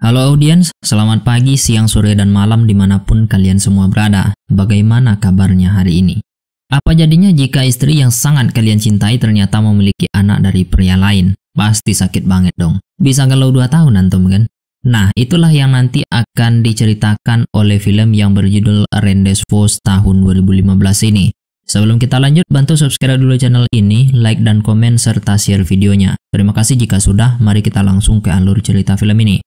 Halo audiens, selamat pagi, siang, sore, dan malam di mana pun kalian semua berada. Bagaimana kabarnya hari ini? Apa jadinya jika istri yang sangat kalian cintai ternyata memiliki anak dari pria lain? Pasti sakit banget dong. Bisa galau 2 tahun antum kan? Nah, itulah yang nanti akan diceritakan oleh film yang berjudul Rendes Vos tahun 2015 ini. Sebelum kita lanjut, bantu subscribe dulu channel ini, like dan komen, serta share videonya. Terima kasih jika sudah, mari kita langsung ke alur cerita film ini.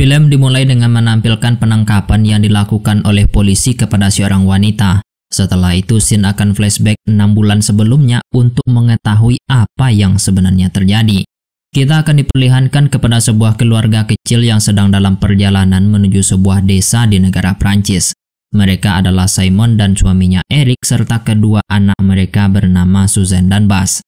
Film dimulai dengan menampilkan penangkapan yang dilakukan oleh polisi kepada seorang wanita. Setelah itu, Sin akan flashback 6 bulan sebelumnya untuk mengetahui apa yang sebenarnya terjadi. Kita akan diperlihatkan kepada sebuah keluarga kecil yang sedang dalam perjalanan menuju sebuah desa di negara Prancis. Mereka adalah Simon dan suaminya Eric serta kedua anak mereka bernama Susan dan Bas.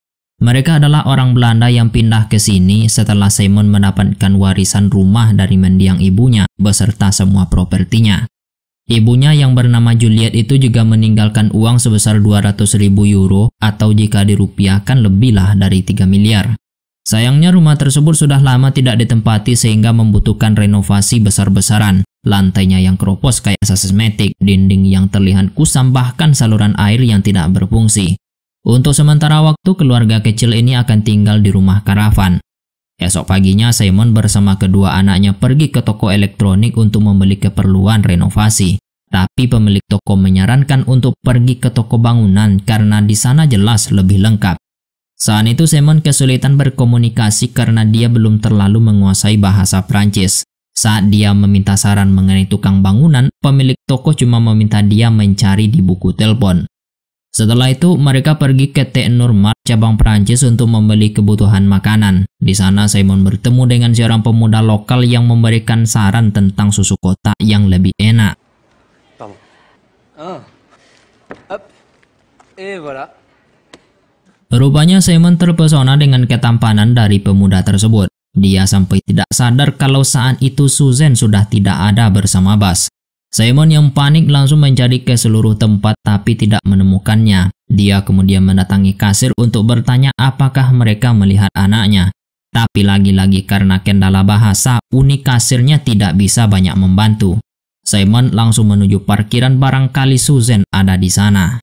Mereka adalah orang Belanda yang pindah ke sini setelah Simon mendapatkan warisan rumah dari mendiang ibunya beserta semua propertinya. Ibunya yang bernama Juliet itu juga meninggalkan uang sebesar 200 ribu euro atau jika dirupiahkan lebihlah dari 3 miliar. Sayangnya rumah tersebut sudah lama tidak ditempati sehingga membutuhkan renovasi besar-besaran. Lantainya yang keropos kayak sasmetik, dinding yang terlihat kusam bahkan saluran air yang tidak berfungsi. Untuk sementara waktu, keluarga kecil ini akan tinggal di rumah karavan. Esok paginya, Simon bersama kedua anaknya pergi ke toko elektronik untuk membeli keperluan renovasi. Tapi pemilik toko menyarankan untuk pergi ke toko bangunan karena di sana jelas lebih lengkap. Saat itu Simon kesulitan berkomunikasi karena dia belum terlalu menguasai bahasa Prancis. Saat dia meminta saran mengenai tukang bangunan, pemilik toko cuma meminta dia mencari di buku telepon. Setelah itu, mereka pergi ke T cabang Perancis untuk membeli kebutuhan makanan. Di sana, Simon bertemu dengan seorang pemuda lokal yang memberikan saran tentang susu kotak yang lebih enak. Ah. Rupanya Simon terpesona dengan ketampanan dari pemuda tersebut. Dia sampai tidak sadar kalau saat itu Susan sudah tidak ada bersama Bas. Simon yang panik langsung mencari ke seluruh tempat tapi tidak menemukannya. Dia kemudian mendatangi kasir untuk bertanya apakah mereka melihat anaknya. Tapi lagi-lagi karena kendala bahasa, unik kasirnya tidak bisa banyak membantu. Simon langsung menuju parkiran barangkali Susan ada di sana.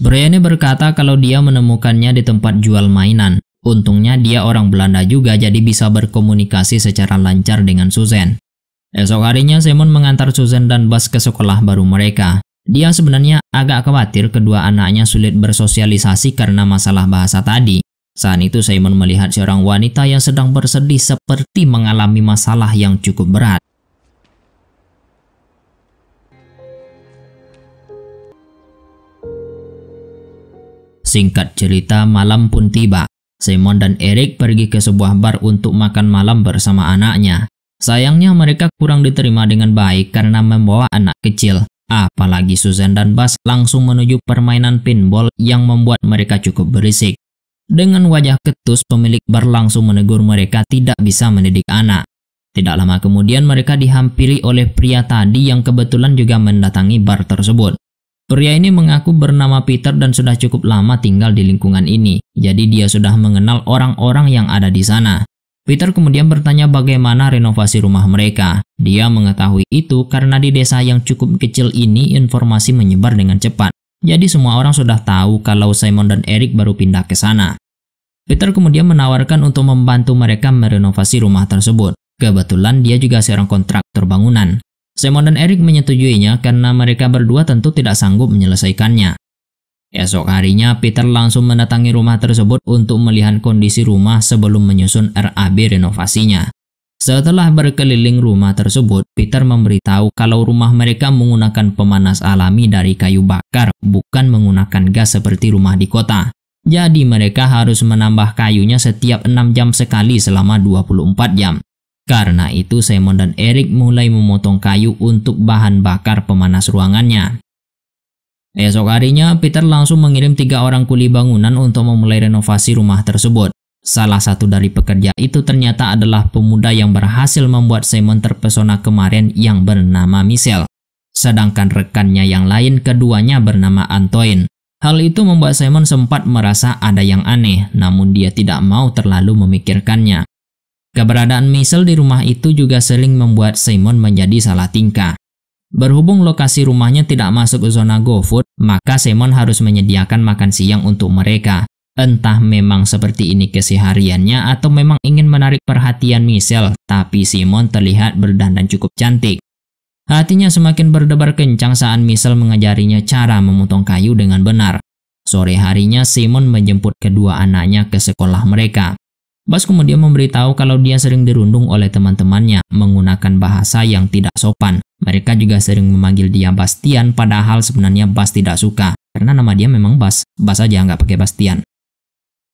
Brienne berkata kalau dia menemukannya di tempat jual mainan. Untungnya dia orang Belanda juga jadi bisa berkomunikasi secara lancar dengan Susan. Esok harinya Simon mengantar Susan dan Bas ke sekolah baru mereka. Dia sebenarnya agak khawatir kedua anaknya sulit bersosialisasi karena masalah bahasa tadi. Saat itu Simon melihat seorang wanita yang sedang bersedih seperti mengalami masalah yang cukup berat. Singkat cerita, malam pun tiba. Simon dan Eric pergi ke sebuah bar untuk makan malam bersama anaknya. Sayangnya mereka kurang diterima dengan baik karena membawa anak kecil. Apalagi Susan dan Bas langsung menuju permainan pinball yang membuat mereka cukup berisik. Dengan wajah ketus, pemilik bar langsung menegur mereka tidak bisa mendidik anak. Tidak lama kemudian mereka dihampiri oleh pria tadi yang kebetulan juga mendatangi bar tersebut. Pria ini mengaku bernama Peter dan sudah cukup lama tinggal di lingkungan ini, jadi dia sudah mengenal orang-orang yang ada di sana. Peter kemudian bertanya bagaimana renovasi rumah mereka. Dia mengetahui itu karena di desa yang cukup kecil ini informasi menyebar dengan cepat. Jadi semua orang sudah tahu kalau Simon dan Eric baru pindah ke sana. Peter kemudian menawarkan untuk membantu mereka merenovasi rumah tersebut. Kebetulan dia juga seorang kontraktor bangunan. Simon dan Eric menyetujuinya karena mereka berdua tentu tidak sanggup menyelesaikannya. Esok harinya, Peter langsung mendatangi rumah tersebut untuk melihat kondisi rumah sebelum menyusun RAB renovasinya. Setelah berkeliling rumah tersebut, Peter memberitahu kalau rumah mereka menggunakan pemanas alami dari kayu bakar, bukan menggunakan gas seperti rumah di kota. Jadi mereka harus menambah kayunya setiap 6 jam sekali selama 24 jam. Karena itu Simon dan Eric mulai memotong kayu untuk bahan bakar pemanas ruangannya. Esok harinya, Peter langsung mengirim tiga orang kuli bangunan untuk memulai renovasi rumah tersebut. Salah satu dari pekerja itu ternyata adalah pemuda yang berhasil membuat Simon terpesona kemarin yang bernama Michelle. sedangkan rekannya yang lain keduanya bernama Antoine. Hal itu membuat Simon sempat merasa ada yang aneh, namun dia tidak mau terlalu memikirkannya. Keberadaan Michelle di rumah itu juga sering membuat Simon menjadi salah tingkah. Berhubung lokasi rumahnya tidak masuk zona GoFood, maka Simon harus menyediakan makan siang untuk mereka. Entah memang seperti ini kesehariannya atau memang ingin menarik perhatian Michelle, tapi Simon terlihat berdandan cukup cantik. Hatinya semakin berdebar kencang saat Michelle mengajarinya cara memotong kayu dengan benar. Sore harinya Simon menjemput kedua anaknya ke sekolah mereka. Bas kemudian memberitahu kalau dia sering dirundung oleh teman-temannya menggunakan bahasa yang tidak sopan. Mereka juga sering memanggil dia Bastian padahal sebenarnya Bas tidak suka karena nama dia memang Bas. Bas aja nggak pakai Bastian.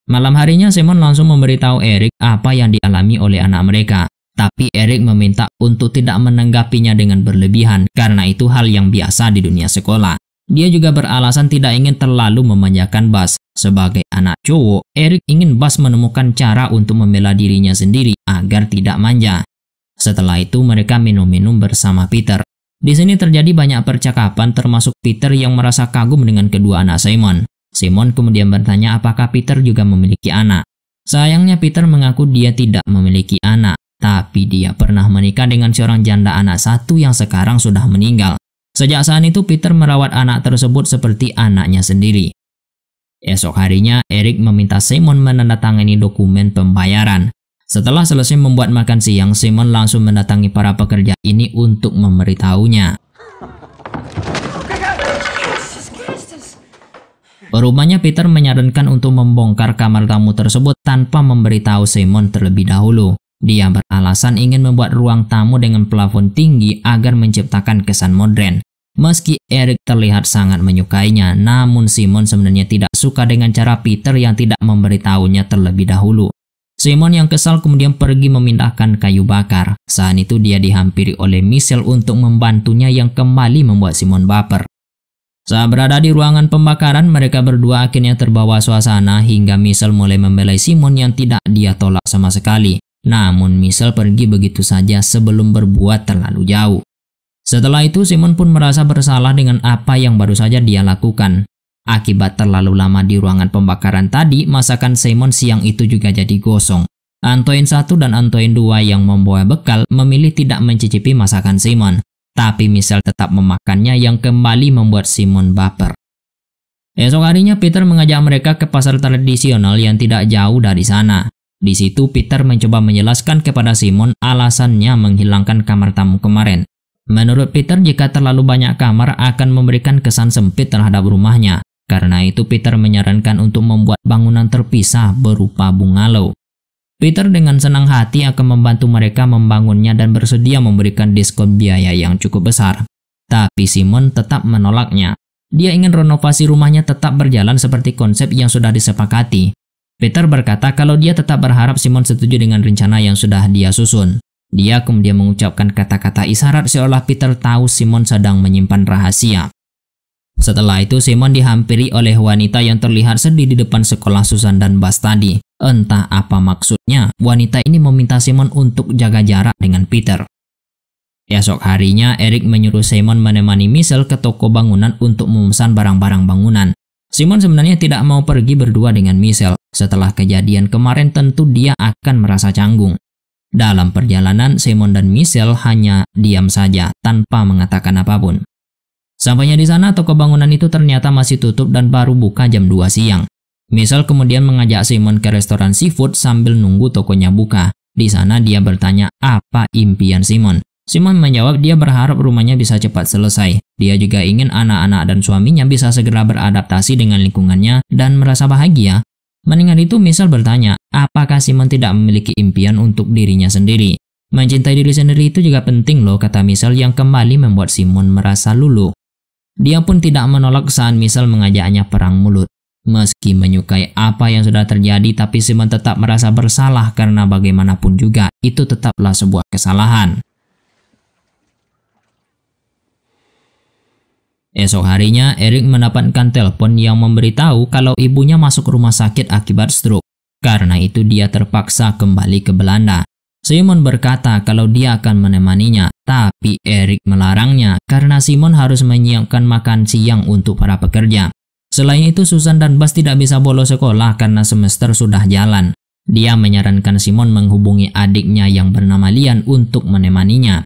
Malam harinya Simon langsung memberitahu Eric apa yang dialami oleh anak mereka. Tapi Eric meminta untuk tidak menanggapinya dengan berlebihan karena itu hal yang biasa di dunia sekolah. Dia juga beralasan tidak ingin terlalu memanjakan Bas. Sebagai anak cowok, Eric ingin Bas menemukan cara untuk membela dirinya sendiri agar tidak manja. Setelah itu mereka minum-minum bersama Peter. Di sini terjadi banyak percakapan termasuk Peter yang merasa kagum dengan kedua anak Simon. Simon kemudian bertanya apakah Peter juga memiliki anak. Sayangnya Peter mengaku dia tidak memiliki anak, tapi dia pernah menikah dengan seorang janda anak satu yang sekarang sudah meninggal. Sejak saat itu Peter merawat anak tersebut seperti anaknya sendiri. Esok harinya, Eric meminta Simon menandatangani dokumen pembayaran. Setelah selesai membuat makan siang, Simon langsung mendatangi para pekerja ini untuk memberitahunya. Rupanya Peter menyarankan untuk membongkar kamar tamu tersebut tanpa memberitahu Simon terlebih dahulu. Dia beralasan ingin membuat ruang tamu dengan plafon tinggi agar menciptakan kesan modern. Meski Eric terlihat sangat menyukainya, namun Simon sebenarnya tidak suka dengan cara Peter yang tidak memberitahunya terlebih dahulu. Simon yang kesal kemudian pergi memindahkan kayu bakar. Saat itu dia dihampiri oleh Michelle untuk membantunya yang kembali membuat Simon baper. Saat berada di ruangan pembakaran, mereka berdua akhirnya terbawa suasana hingga Michelle mulai membelai Simon yang tidak dia tolak sama sekali. Namun Michelle pergi begitu saja sebelum berbuat terlalu jauh. Setelah itu Simon pun merasa bersalah dengan apa yang baru saja dia lakukan. Akibat terlalu lama di ruangan pembakaran tadi, masakan Simon siang itu juga jadi gosong. Antoine 1 dan Antoine 2 yang membawa bekal memilih tidak mencicipi masakan Simon. Tapi Michelle tetap memakannya yang kembali membuat Simon baper. Esok harinya Peter mengajak mereka ke pasar tradisional yang tidak jauh dari sana. Di situ Peter mencoba menjelaskan kepada Simon alasannya menghilangkan kamar tamu kemarin. Menurut Peter jika terlalu banyak kamar akan memberikan kesan sempit terhadap rumahnya. Karena itu Peter menyarankan untuk membuat bangunan terpisah berupa bungalow. Peter dengan senang hati akan membantu mereka membangunnya dan bersedia memberikan diskon biaya yang cukup besar. Tapi Simon tetap menolaknya. Dia ingin renovasi rumahnya tetap berjalan seperti konsep yang sudah disepakati. Peter berkata kalau dia tetap berharap Simon setuju dengan rencana yang sudah dia susun. Dia kemudian mengucapkan kata-kata isyarat seolah Peter tahu Simon sedang menyimpan rahasia. Setelah itu Simon dihampiri oleh wanita yang terlihat sedih di depan sekolah Susan dan Bas tadi. Entah apa maksudnya, wanita ini meminta Simon untuk jaga jarak dengan Peter. Esok harinya, Eric menyuruh Simon menemani Michelle ke toko bangunan untuk memesan barang-barang bangunan. Simon sebenarnya tidak mau pergi berdua dengan Michelle. Setelah kejadian kemarin tentu dia akan merasa canggung. Dalam perjalanan, Simon dan Michelle hanya diam saja tanpa mengatakan apa pun. Sampainya di sana, toko bangunan itu ternyata masih tutup dan baru buka jam 2 siang. Michelle kemudian mengajak Simon ke restoran seafood sambil nunggu tokonya buka. Di sana dia bertanya apa impian Simon. Simon menjawab dia berharap rumahnya bisa cepat selesai. Dia juga ingin anak-anak dan suaminya bisa segera beradaptasi dengan lingkungannya dan merasa bahagia. Mendengar itu, Michelle bertanya, apakah Simon tidak memiliki impian untuk dirinya sendiri? Mencintai diri sendiri itu juga penting loh, kata Michelle yang kembali membuat Simon merasa lulu. Dia pun tidak menolak saat Michelle mengajaknya perang mulut. Meski menyukai apa yang sudah terjadi, tapi Simon tetap merasa bersalah karena bagaimanapun juga itu tetaplah sebuah kesalahan. Esok harinya, Eric mendapatkan telepon yang memberitahu kalau ibunya masuk rumah sakit akibat stroke. Karena itu dia terpaksa kembali ke Belanda. Simon berkata kalau dia akan menemaninya, tapi Eric melarangnya karena Simon harus menyiapkan makan siang untuk para pekerja. Selain itu, Susan dan Bas tidak bisa bolos sekolah karena semester sudah jalan. Dia menyarankan Simon menghubungi adiknya yang bernama Lian untuk menemaninya.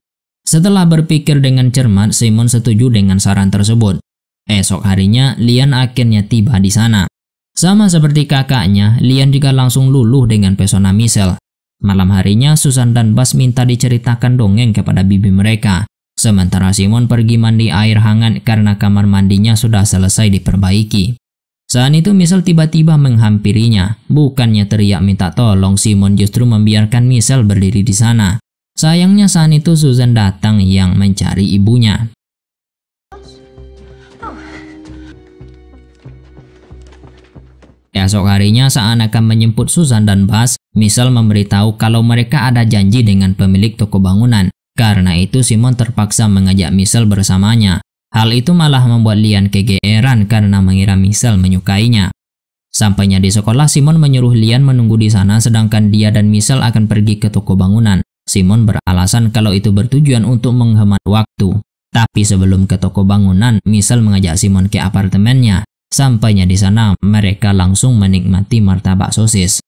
Setelah berpikir dengan cermat, Simon setuju dengan saran tersebut. Esok harinya, Lian akhirnya tiba di sana. Sama seperti kakaknya, Lian juga langsung luluh dengan pesona Michelle. Malam harinya, Susan dan Bas minta diceritakan dongeng kepada bibi mereka. Sementara Simon pergi mandi air hangat karena kamar mandinya sudah selesai diperbaiki. Saat itu Michelle tiba-tiba menghampirinya. Bukannya teriak minta tolong, Simon justru membiarkan Michelle berdiri di sana. Sayangnya saat itu Susan datang yang mencari ibunya. Esok harinya saat akan menjemput Susan dan Bas, Michelle memberitahu kalau mereka ada janji dengan pemilik toko bangunan. Karena itu Simon terpaksa mengajak Michelle bersamanya. Hal itu malah membuat Lian kegeeran karena mengira Michelle menyukainya. Sampainya di sekolah, Simon menyuruh Lian menunggu di sana sedangkan dia dan Michelle akan pergi ke toko bangunan. Simon beralasan kalau itu bertujuan untuk menghemat waktu. Tapi sebelum ke toko bangunan, Michelle mengajak Simon ke apartemennya. Sampainya di sana, mereka langsung menikmati martabak sosis.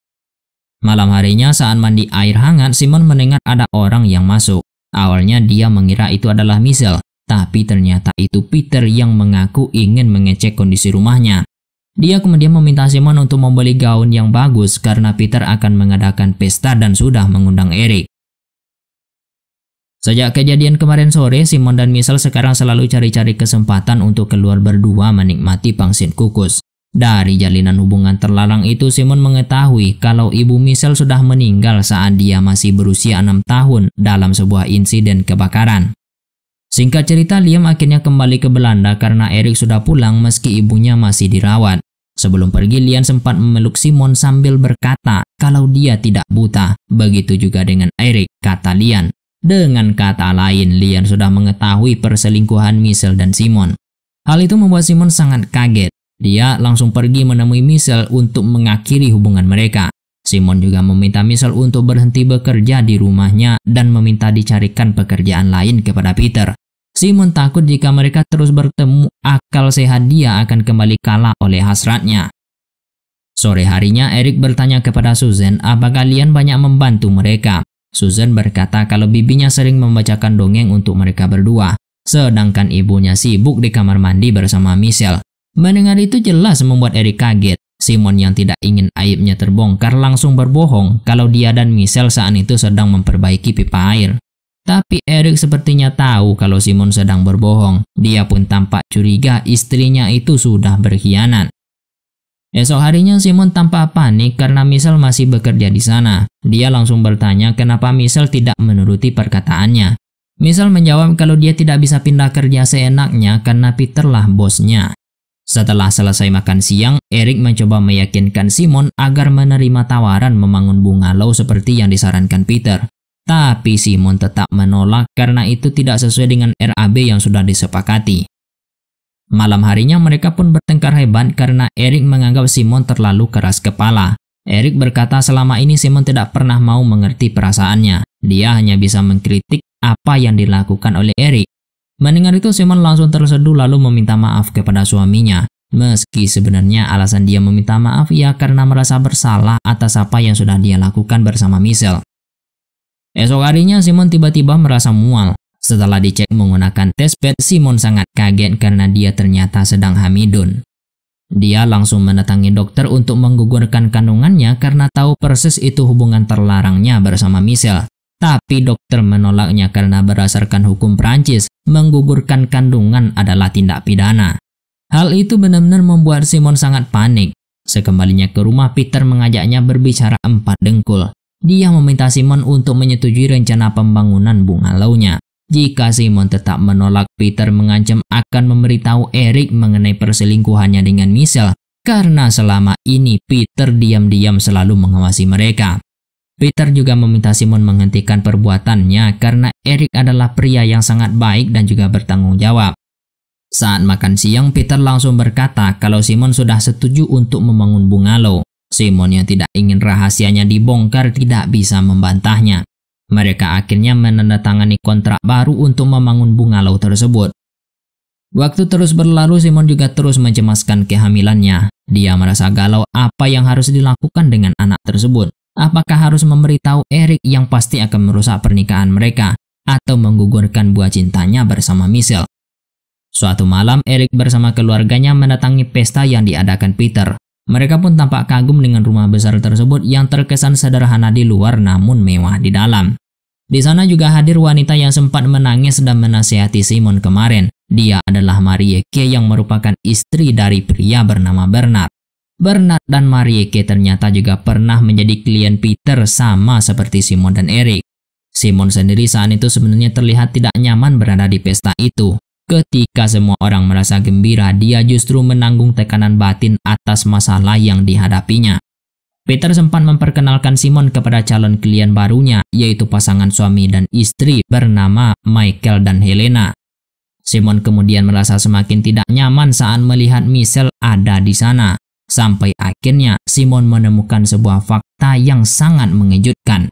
Malam harinya saat mandi air hangat, Simon mendengar ada orang yang masuk. Awalnya dia mengira itu adalah Michelle, tapi ternyata itu Peter yang mengaku ingin mengecek kondisi rumahnya. Dia kemudian meminta Simon untuk membeli gaun yang bagus karena Peter akan mengadakan pesta dan sudah mengundang Eric. Sejak kejadian kemarin sore, Simon dan Michelle sekarang selalu cari-cari kesempatan untuk keluar berdua menikmati pangsit kukus. Dari jalinan hubungan terlarang itu, Simon mengetahui kalau ibu Michelle sudah meninggal saat dia masih berusia enam tahun dalam sebuah insiden kebakaran. Singkat cerita, Liam akhirnya kembali ke Belanda karena Eric sudah pulang meski ibunya masih dirawat. Sebelum pergi, Liam sempat memeluk Simon sambil berkata kalau dia tidak buta. Begitu juga dengan Eric, kata Lian. Dengan kata lain, Lian sudah mengetahui perselingkuhan Michelle dan Simon. Hal itu membuat Simon sangat kaget. Dia langsung pergi menemui Michelle untuk mengakhiri hubungan mereka. Simon juga meminta Michelle untuk berhenti bekerja di rumahnya dan meminta dicarikan pekerjaan lain kepada Peter. Simon takut jika mereka terus bertemu, akal sehat dia akan kembali kalah oleh hasratnya. Sore harinya, Eric bertanya kepada Susan apakah kalian banyak membantu mereka. Susan berkata kalau bibinya sering membacakan dongeng untuk mereka berdua, sedangkan ibunya sibuk di kamar mandi bersama Michelle. Mendengar itu jelas membuat Eric kaget. Simon yang tidak ingin aibnya terbongkar langsung berbohong kalau dia dan Michelle saat itu sedang memperbaiki pipa air. Tapi Eric sepertinya tahu kalau Simon sedang berbohong. Dia pun tampak curiga istrinya itu sudah berkhianat. Esok harinya Simon tampak panik karena Michelle masih bekerja di sana. Dia langsung bertanya kenapa Michelle tidak menuruti perkataannya. Michelle menjawab kalau dia tidak bisa pindah kerja seenaknya karena Peter lah bosnya. Setelah selesai makan siang, Eric mencoba meyakinkan Simon agar menerima tawaran membangun bungalow seperti yang disarankan Peter. Tapi Simon tetap menolak karena itu tidak sesuai dengan RAB yang sudah disepakati. Malam harinya mereka pun bertengkar hebat karena Eric menganggap Simon terlalu keras kepala. Eric berkata selama ini Simon tidak pernah mau mengerti perasaannya. Dia hanya bisa mengkritik apa yang dilakukan oleh Eric. Mendengar itu Simon langsung terseduh lalu meminta maaf kepada suaminya. Meski sebenarnya alasan dia meminta maaf ya karena merasa bersalah atas apa yang sudah dia lakukan bersama Michelle. Esok harinya Simon tiba-tiba merasa mual. Setelah dicek menggunakan testpad, Simon sangat kaget karena dia ternyata sedang hamidun. Dia langsung mendatangi dokter untuk menggugurkan kandungannya karena tahu persis itu hubungan terlarangnya bersama Michelle. Tapi dokter menolaknya karena berdasarkan hukum Prancis, menggugurkan kandungan adalah tindak pidana. Hal itu benar-benar membuat Simon sangat panik. Sekembalinya ke rumah, Peter mengajaknya berbicara empat dengkul. Dia meminta Simon untuk menyetujui rencana pembangunan bungalaunya. Jika Simon tetap menolak, Peter mengancam akan memberitahu Eric mengenai perselingkuhannya dengan Michelle karena selama ini Peter diam-diam selalu mengawasi mereka. Peter juga meminta Simon menghentikan perbuatannya karena Eric adalah pria yang sangat baik dan juga bertanggung jawab. Saat makan siang, Peter langsung berkata kalau Simon sudah setuju untuk membangun bungalow. Simon yang tidak ingin rahasianya dibongkar tidak bisa membantahnya. Mereka akhirnya menandatangani kontrak baru untuk membangun bungalow tersebut. Waktu terus berlalu, Simon juga terus mencemaskan kehamilannya. Dia merasa galau apa yang harus dilakukan dengan anak tersebut. Apakah harus memberitahu Eric yang pasti akan merusak pernikahan mereka atau menggugurkan buah cintanya bersama Michelle? Suatu malam, Eric bersama keluarganya mendatangi pesta yang diadakan Peter. Mereka pun tampak kagum dengan rumah besar tersebut yang terkesan sederhana di luar namun mewah di dalam. Di sana juga hadir wanita yang sempat menangis dan menasihati Simon kemarin. Dia adalah Marieke yang merupakan istri dari pria bernama Bernard. Bernard dan Marieke ternyata juga pernah menjadi klien Peter sama seperti Simon dan Eric. Simon sendiri saat itu sebenarnya terlihat tidak nyaman berada di pesta itu. Ketika semua orang merasa gembira, dia justru menanggung tekanan batin atas masalah yang dihadapinya. Peter sempat memperkenalkan Simon kepada calon klien barunya, yaitu pasangan suami dan istri bernama Michael dan Helena. Simon kemudian merasa semakin tidak nyaman saat melihat Michelle ada di sana. Sampai akhirnya Simon menemukan sebuah fakta yang sangat mengejutkan.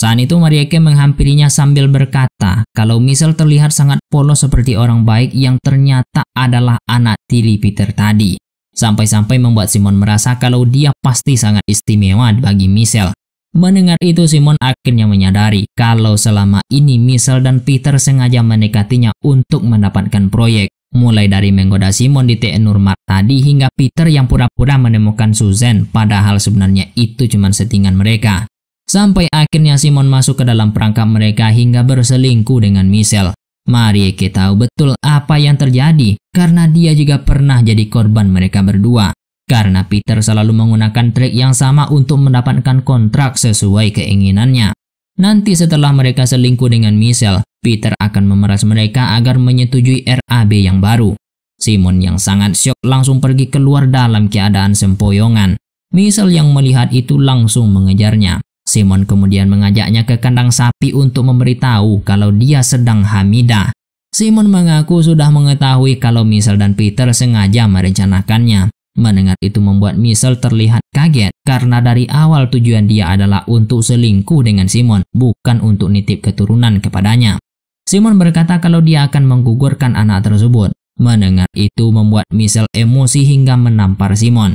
Saat itu Marieke menghampirinya sambil berkata kalau Michelle terlihat sangat polos seperti orang baik yang ternyata adalah anak tiri Peter tadi. Sampai-sampai membuat Simon merasa kalau dia pasti sangat istimewa bagi Michelle. Mendengar itu Simon akhirnya menyadari kalau selama ini Michelle dan Peter sengaja mendekatinya untuk mendapatkan proyek. Mulai dari menggoda Simon di TN Nurmat tadi hingga Peter yang pura-pura menemukan Susan padahal sebenarnya itu cuma settingan mereka. Sampai akhirnya Simon masuk ke dalam perangkap mereka hingga berselingkuh dengan Michelle. Mari kita tahu betul apa yang terjadi karena dia juga pernah jadi korban mereka berdua. Karena Peter selalu menggunakan trik yang sama untuk mendapatkan kontrak sesuai keinginannya. Nanti setelah mereka selingkuh dengan Michelle, Peter akan memeras mereka agar menyetujui RAB yang baru. Simon yang sangat syok langsung pergi keluar dalam keadaan sempoyongan. Michelle yang melihat itu langsung mengejarnya. Simon kemudian mengajaknya ke kandang sapi untuk memberitahu kalau dia sedang hamidah. Simon mengaku sudah mengetahui kalau Michelle dan Peter sengaja merencanakannya. Mendengar itu membuat Michelle terlihat kaget karena dari awal tujuan dia adalah untuk selingkuh dengan Simon, bukan untuk nitip keturunan kepadanya. Simon berkata kalau dia akan menggugurkan anak tersebut. Mendengar itu membuat Michelle emosi hingga menampar Simon.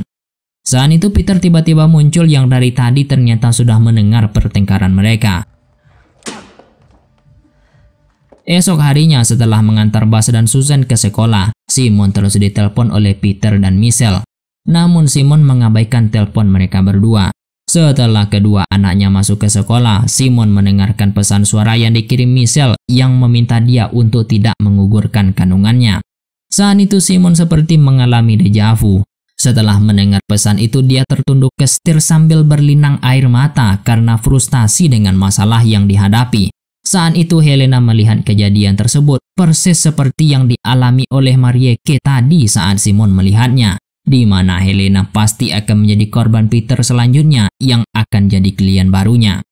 Saat itu Peter tiba-tiba muncul yang dari tadi ternyata sudah mendengar pertengkaran mereka. Esok harinya setelah mengantar Bas dan Susan ke sekolah, Simon terus ditelepon oleh Peter dan Michelle. Namun Simon mengabaikan telepon mereka berdua. Setelah kedua anaknya masuk ke sekolah, Simon mendengarkan pesan suara yang dikirim Michelle yang meminta dia untuk tidak mengugurkan kandungannya. Saat itu Simon seperti mengalami dejavu. Setelah mendengar pesan itu dia tertunduk ke setir sambil berlinang air mata karena frustasi dengan masalah yang dihadapi. Saat itu Helena melihat kejadian tersebut persis seperti yang dialami oleh Marieke tadi saat Simon melihatnya, di mana Helena pasti akan menjadi korban Peter selanjutnya yang akan jadi klien barunya.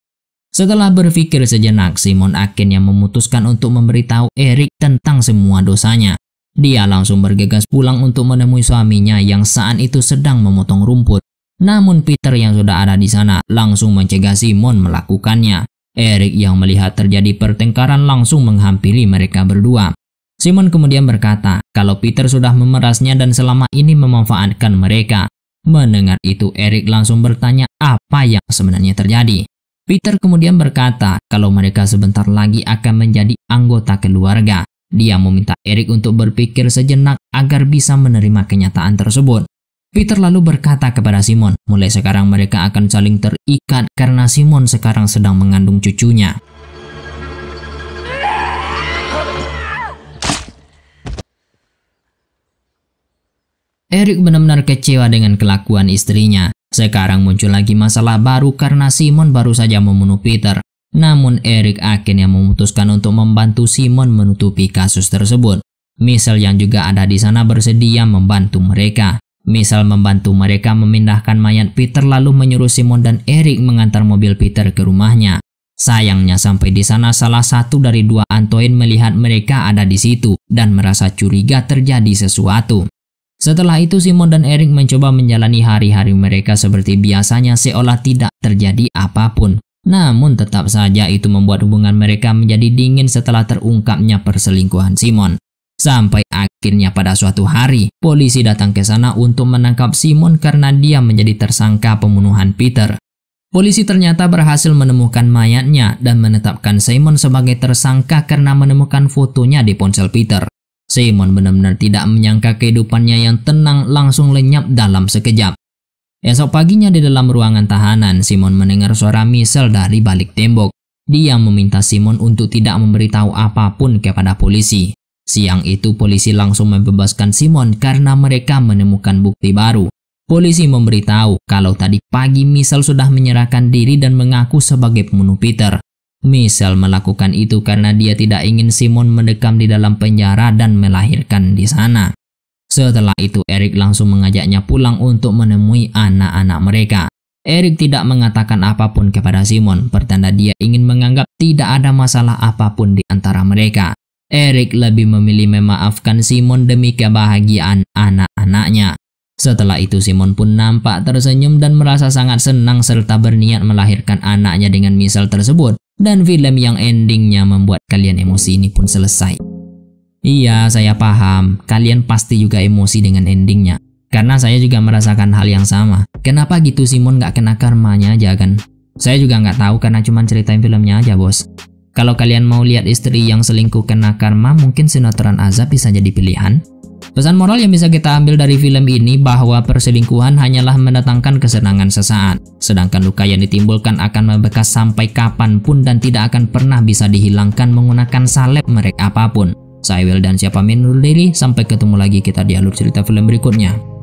Setelah berpikir sejenak, Simon akhirnya memutuskan untuk memberitahu Eric tentang semua dosanya. Dia langsung bergegas pulang untuk menemui suaminya yang saat itu sedang memotong rumput. Namun Peter yang sudah ada di sana langsung mencegah Simon melakukannya. Eric yang melihat terjadi pertengkaran langsung menghampiri mereka berdua. Simon kemudian berkata kalau Peter sudah memerasnya dan selama ini memanfaatkan mereka. Mendengar itu Eric langsung bertanya apa yang sebenarnya terjadi. Peter kemudian berkata kalau mereka sebentar lagi akan menjadi anggota keluarga. Dia meminta Eric untuk berpikir sejenak agar bisa menerima kenyataan tersebut. Peter lalu berkata kepada Simon, mulai sekarang mereka akan saling terikat karena Simon sekarang sedang mengandung cucunya. Eric benar-benar kecewa dengan kelakuan istrinya. Sekarang muncul lagi masalah baru karena Simon baru saja membunuh Peter. Namun Eric akhirnya memutuskan untuk membantu Simon menutupi kasus tersebut. Misal yang juga ada di sana bersedia membantu mereka. Misal membantu mereka memindahkan mayat Peter lalu menyuruh Simon dan Eric mengantar mobil Peter ke rumahnya. Sayangnya sampai di sana salah satu dari dua Antoine melihat mereka ada di situ dan merasa curiga terjadi sesuatu. Setelah itu Simon dan Eric mencoba menjalani hari-hari mereka seperti biasanya seolah tidak terjadi apa pun. Namun tetap saja itu membuat hubungan mereka menjadi dingin setelah terungkapnya perselingkuhan Simon. Sampai akhirnya pada suatu hari, polisi datang ke sana untuk menangkap Simon karena dia menjadi tersangka pembunuhan Peter. Polisi ternyata berhasil menemukan mayatnya dan menetapkan Simon sebagai tersangka karena menemukan fotonya di ponsel Peter. Simon benar-benar tidak menyangka kehidupannya yang tenang langsung lenyap dalam sekejap. Esok paginya di dalam ruangan tahanan, Simon mendengar suara Michelle dari balik tembok. Dia meminta Simon untuk tidak memberitahu apa pun kepada polisi. Siang itu polisi langsung membebaskan Simon karena mereka menemukan bukti baru. Polisi memberitahu kalau tadi pagi Michelle sudah menyerahkan diri dan mengaku sebagai pembunuh Peter. Michelle melakukan itu karena dia tidak ingin Simon mendekam di dalam penjara dan melahirkan di sana. Setelah itu Eric langsung mengajaknya pulang untuk menemui anak-anak mereka. Eric tidak mengatakan apa pun kepada Simon, pertanda dia ingin menganggap tidak ada masalah apa pun di antara mereka. Eric lebih memilih memaafkan Simon demi kebahagiaan anak-anaknya. Setelah itu Simon pun nampak tersenyum dan merasa sangat senang serta berniat melahirkan anaknya dengan misal tersebut dan film yang endingnya membuat kalian emosi ini pun selesai. Iya, saya paham. Kalian pasti juga emosi dengan endingnya. Karena saya juga merasakan hal yang sama. Kenapa gitu Simon gak kena karmanya aja kan? Saya juga nggak tahu karena cuma ceritain filmnya aja bos. Kalau kalian mau lihat istri yang selingkuh kena karma, mungkin sinetron azab bisa jadi pilihan. Pesan moral yang bisa kita ambil dari film ini bahwa perselingkuhan hanyalah mendatangkan kesenangan sesaat, sedangkan luka yang ditimbulkan akan membekas sampai kapan pun dan tidak akan pernah bisa dihilangkan menggunakan salep merek apa pun. Saya Will dan siapa menurut diri, sampai ketemu lagi kita di alur cerita film berikutnya.